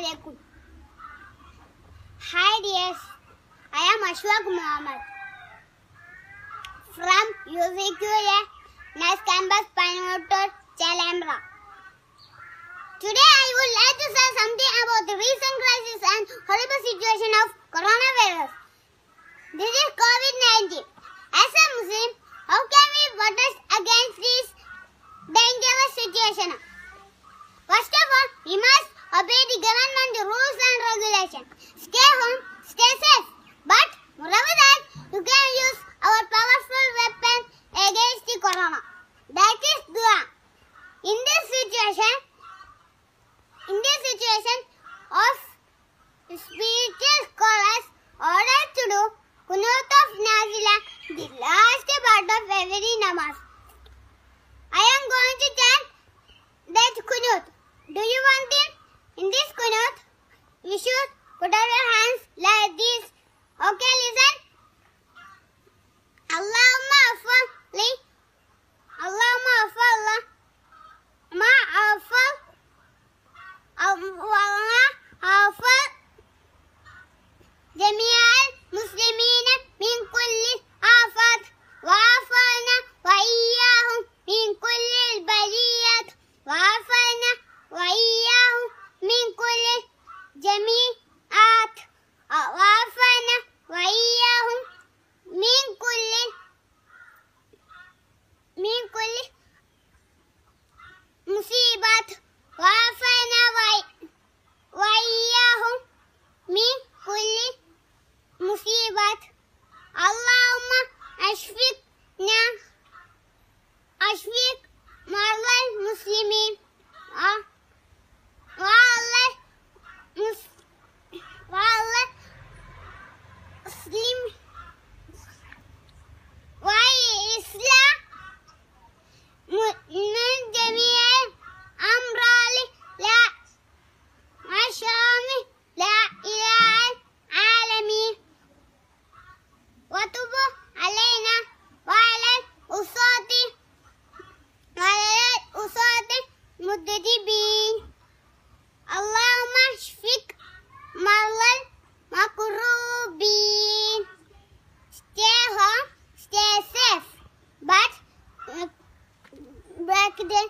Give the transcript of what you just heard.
alaikum. Hi dears, I am Ashfaq Muhammad from UCQA Nice Campus Paingottoor, Chalembra. Today I would like to say something about the recent crisis and horrible situation of coronavirus. This is COVID-19. As a Muslim, how can we protest against this dangerous situation? First of all, we must obey the government rules and regulations. Stay home, stay safe. But moreover that, you can use our powerful weapon against the corona. That is dua. In this situation, in this situation of spiritual Afal. جميع المسلمين من كل آفات وعافانا وإياهم من كل البليات وعافانا dedi bi. Allahumma shfik malal makrubin. Stay home, stay safe. But, uh, back then,